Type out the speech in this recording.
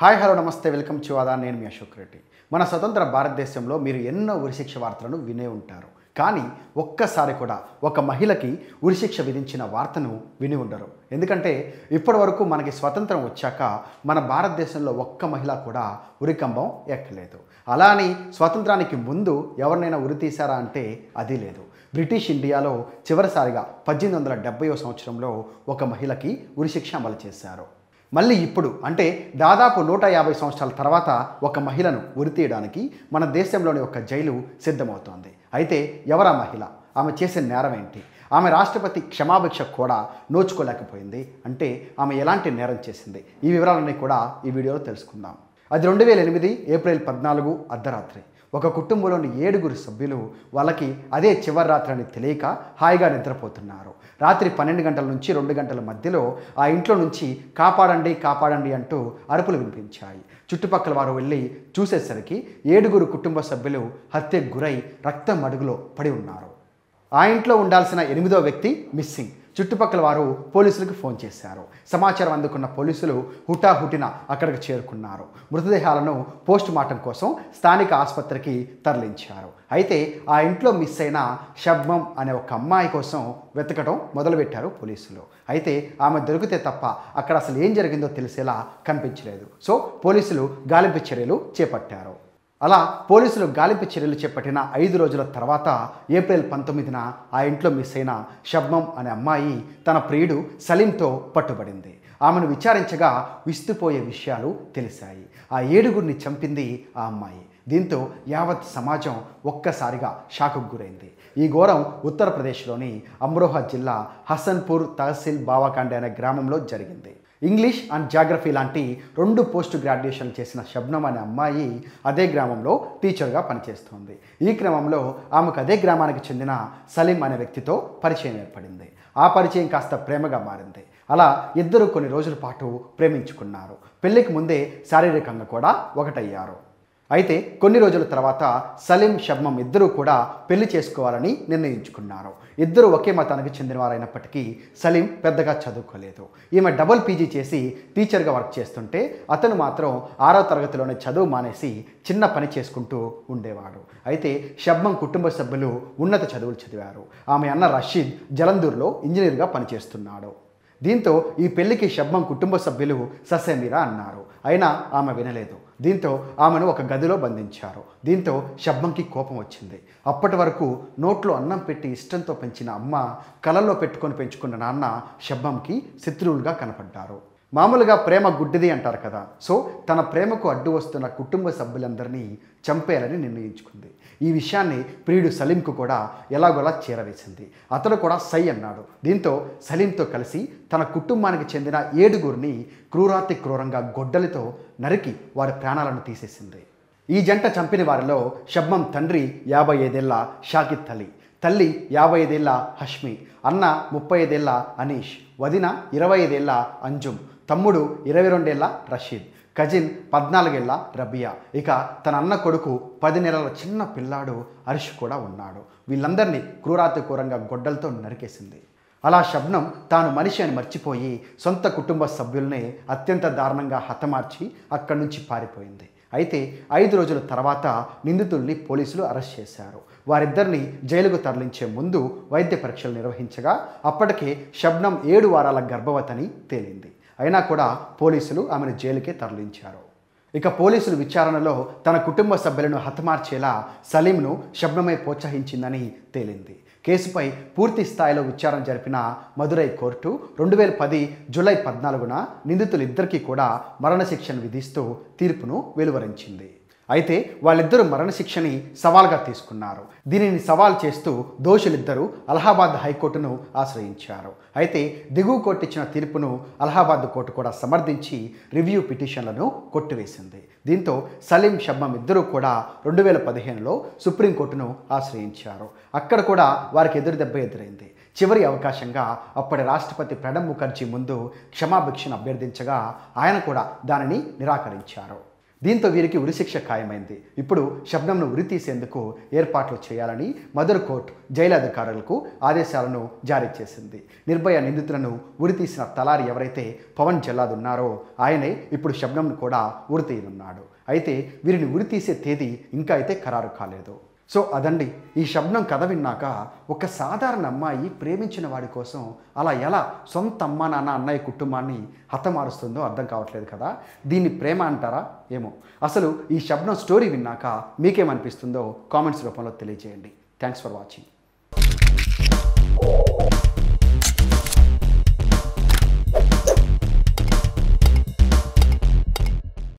Hi hello నమస్తే welcome చివాదా నేను మీ అశోక్ రెడ్డి. మన స్వతంత్ర భారతదేశంలో మీరు ఎన్నో ఉరిశిక్ష వార్తలను వినే ఉంటారు. కానీ ఒక్కసారి కూడా ఒక మహిళకి ఉరిశిక్ష విధించిన వార్తను విని ఉండరు. ఎందుకంటే ఇప్పటి వరకు మనకి స్వతంత్రం వచ్చాక మన భారతదేశంలో ఒక్క మహిళ కూడా ఉరికంబం ఎక్కలేదు. అలా అని స్వాతంత్రానికి ముందు ఎవరినైనా ఉరి తీశారా అంటే అది లేదు. బ్రిటిష్ ఇండియాలో చివరిసారిగా పద్దెనిమిది వందల డెబ్బైవ సంవత్సరంలో ఒక మహిళకి ఉరిశిక్ష అమలు చేశారు. మళ్ళీ ఇప్పుడు అంటే దాదాపు నూట యాభై సంవత్సరాల తర్వాత ఒక మహిళను ఉరితీయడానికి మన దేశంలోని ఒక జైలు సిద్ధమవుతోంది. అయితే ఎవరా మహిళ? ఆమె చేసిన నేరం ఏంటి? ఆమె రాష్ట్రపతి క్షమాభిక్ష కూడా నోచుకోలేకపోయింది. అంటే ఆమె ఎలాంటి నేరం చేసింది? ఈ వివరాలన్నీ కూడా ఈ వీడియోలో తెలుసుకుందాం. అది రెండు వేల ఎనిమిది ఏప్రిల్ పద్నాలుగు అర్ధరాత్రి. ఒక కుటుంబంలోని ఏడుగురు సభ్యులు వాళ్ళకి అదే చివరి రాత్రి అని తెలియక హాయిగా నిద్రపోతున్నారు. రాత్రి పన్నెండు గంటల నుంచి రెండు గంటల మధ్యలో ఆ ఇంట్లో నుంచి కాపాడండి కాపాడండి అంటూ అరుపులు వినిపించాయి. చుట్టుపక్కల వారు వెళ్ళి చూసేసరికి ఏడుగురు కుటుంబ సభ్యులు హత్యకు గురై రక్తం అడుగులో పడి ఉన్నారు. ఆ ఇంట్లో ఉండాల్సిన ఎనిమిదో వ్యక్తి మిస్సింగ్. చుట్టుపక్కల వారు పోలీసులకు ఫోన్ చేశారు. సమాచారం అందుకున్న పోలీసులు హుటాహుటిన అక్కడికి చేరుకున్నారు. మృతదేహాలను పోస్ట్ మార్టం కోసం స్థానిక ఆసుపత్రికి తరలించారు. అయితే ఆ ఇంట్లో మిస్ అయిన శబ్మం అనే ఒక అమ్మాయి కోసం వెతకడం మొదలుపెట్టారు పోలీసులు. అయితే ఆమె దొరికితే తప్ప అక్కడ అసలు ఏం జరిగిందో తెలిసేలా కనిపించలేదు. సో పోలీసులు గాలింపు చర్యలు చేపట్టారు. అలా పోలీసులు గాలింపు చర్యలు చేపట్టిన ఐదు రోజుల తర్వాత ఏప్రిల్ పంతొమ్మిదిన ఆ ఇంట్లో మిస్ అయిన శబ్మం అనే అమ్మాయి తన ప్రియుడు సలీంతో పట్టుబడింది. ఆమెను విచారించగా విస్తుపోయే విషయాలు తెలిసాయి ఆ ఏడుగురిని చంపింది ఆ అమ్మాయి. దీంతో యావత్ సమాజం ఒక్కసారిగా షాకుకు గురైంది. ఈ ఘోరం ఉత్తరప్రదేశ్లోని అమ్రోహా జిల్లా హసన్పూర్ తహసీల్ బావాకాండే అనే గ్రామంలో జరిగింది. ఇంగ్లీష్ అండ్ జాగ్రఫీ లాంటి రెండు పోస్ట్ గ్రాడ్యుయేషన్ చేసిన శబ్నం అనే అమ్మాయి అదే గ్రామంలో టీచర్గా పనిచేస్తోంది. ఈ క్రమంలో ఆమెకు అదే గ్రామానికి చెందిన సలీం అనే వ్యక్తితో పరిచయం ఏర్పడింది. ఆ పరిచయం కాస్త ప్రేమగా మారింది. అలా ఇద్దరు కొన్ని రోజుల పాటు ప్రేమించుకున్నారు. పెళ్ళికి ముందే శారీరకంగా కూడా ఒకటయ్యారు. అయితే కొన్ని రోజుల తర్వాత సలీం షబ్మం ఇద్దరూ కూడా పెళ్ళి చేసుకోవాలని నిర్ణయించుకున్నారు. ఇద్దరు ఒకే మతానికి చెందినవారైనప్పటికీ సలీం పెద్దగా చదువుకోలేదు. ఈమె డబుల్ పీజీ చేసి టీచర్గా వర్క్ చేస్తుంటే అతను మాత్రం ఆరో తరగతిలోనే చదువు మానేసి చిన్న పని చేసుకుంటూ ఉండేవాడు. అయితే షబ్మం కుటుంబ సభ్యులు ఉన్నత చదువులు చదివారు. ఆమె అన్న రషీద్ జలంధూర్లో ఇంజనీర్గా పనిచేస్తున్నాడు. దీంతో ఈ పెళ్ళికి శబ్మం కుటుంబ సభ్యులు ససేమిరా అన్నారు. అయినా ఆమె వినలేదు. దీంతో ఆమెను ఒక గదిలో బంధించారు. దీంతో శబ్మంకి కోపం వచ్చింది. అప్పటి వరకు నోట్లో అన్నం పెట్టి ఇష్టంతో పెంచిన అమ్మ కలల్లో పెట్టుకొని పెంచుకున్న నాన్న శబ్బంకి శత్రువులుగా కనపడ్డారు. మామూలుగా ప్రేమ గుడ్డిది అంటారు కదా. సో తన ప్రేమకు అడ్డు వస్తున్న కుటుంబ సభ్యులందరినీ చంపేయాలని నిర్ణయించుకుంది. ఈ విషయాన్ని ప్రియుడు సలీంకు కూడా ఎలాగోలా చేరవేసింది. అతడు కూడా సై అన్నాడు. దీంతో సలీంతో కలిసి తన కుటుంబానికి చెందిన ఏడుగురిని క్రూరాతి క్రూరంగా గొడ్డలితో నరికి వారి ప్రాణాలను తీసేసింది. ఈ జంట చంపిన వారిలో శబ్మం తండ్రి యాభై ఐదేళ్ళ షాకిద్ అలీ. తల్లి యాభై ఐదేళ్ళ హష్మి అన్న ముప్పై ఐదేళ్ళ అనీష్ వదిన ఇరవై ఐదేళ్ళ అంజుమ్ తమ్ముడు ఇరవై రెండేళ్ళ రషీద్ కజిన్ పద్నాలుగేళ్ళ రబియా. ఇక తన అన్న కొడుకు పది నెలల చిన్న పిల్లాడు హరిష్ కూడా ఉన్నాడు. వీళ్ళందరినీ క్రూరాతి క్రూరంగా గొడ్డలతో నరికేసింది. అలా శబ్నం తాను మనిషి అని మర్చిపోయి సొంత కుటుంబ సభ్యుల్ని అత్యంత దారుణంగా హతమార్చి అక్కడి నుంచి పారిపోయింది. అయితే ఐదు రోజుల తర్వాత నిందితుల్ని పోలీసులు అరెస్ట్ చేశారు. వారిద్దరిని జైలుకు తరలించే ముందు వైద్య పరీక్షలు నిర్వహించగా అప్పటికే శబ్నం ఏడు వారాల గర్భవతని తేలింది. అయినా కూడా పోలీసులు ఆమెను జైలుకే తరలించారు. ఇక పోలీసులు విచారణలో తన కుటుంబ సభ్యులను హతమార్చేలా సలీంను శబ్నమై ప్రోత్సహించిందని తేలింది. కేసుపై పూర్తి స్థాయిలో విచారణ జరిపిన మదురై కోర్టు రెండు వేల పది జూలై పద్నాలుగున నిందితులిద్దరికీ కూడా మరణశిక్షను విధిస్తూ తీర్పును వెలువరించింది. అయితే వాళ్ళిద్దరూ మరణశిక్షని సవాల్గా తీసుకున్నారు. దీనిని సవాల్ చేస్తూ దోషులిద్దరూ అలహాబాద్ హైకోర్టును ఆశ్రయించారు. అయితే దిగువ కోర్టు ఇచ్చిన తీర్పును అలహాబాద్ కోర్టు కూడా సమర్థించి రివ్యూ పిటిషన్లను కొట్టివేసింది. దీంతో సలీం షబ్బం ఇద్దరూ కూడా రెండు వేల పదిహేనులో సుప్రీంకోర్టును ఆశ్రయించారు. అక్కడ కూడా వారికి ఎదురు దెబ్బ ఎదురైంది. చివరి అవకాశంగా అప్పటి రాష్ట్రపతి ప్రణబ్ ముఖర్జీ ముందు క్షమాభిక్షను అభ్యర్థించగా ఆయన కూడా దానిని నిరాకరించారు. దీంతో వీరికి ఉరిశిక్ష ఖాయమైంది. ఇప్పుడు శబ్నంను ఉరి తీసేందుకు ఏర్పాట్లు చేయాలని మదర్ కోర్టు జైలు అధికారులకు ఆదేశాలను జారీ చేసింది. నిర్భయ నిందితులను ఉరితీసిన తలారి ఎవరైతే పవన్ జల్లాద్ ఉన్నారో ఆయనే ఇప్పుడు శబ్నంను కూడా ఉరితీయనున్నాడు అయితే వీరిని ఉరి తీసే తేదీ ఇంకా అయితే ఖరారు కాలేదు. సో అదండి ఈ శబ్నం కథ విన్నాక ఒక సాధారణ అమ్మాయి ప్రేమించిన వాడి కోసం అలా ఎలా సొంత అమ్మ నాన్న అన్నయ్య కుటుంబాన్ని హతమారుస్తుందో అర్థం కావట్లేదు కదా. దీన్ని ప్రేమ అంటారా? ఏమో. అసలు ఈ శబ్నం స్టోరీ విన్నాక మీకేమనిపిస్తుందో కామెంట్స్ రూపంలో తెలియజేయండి. Thanks for watching.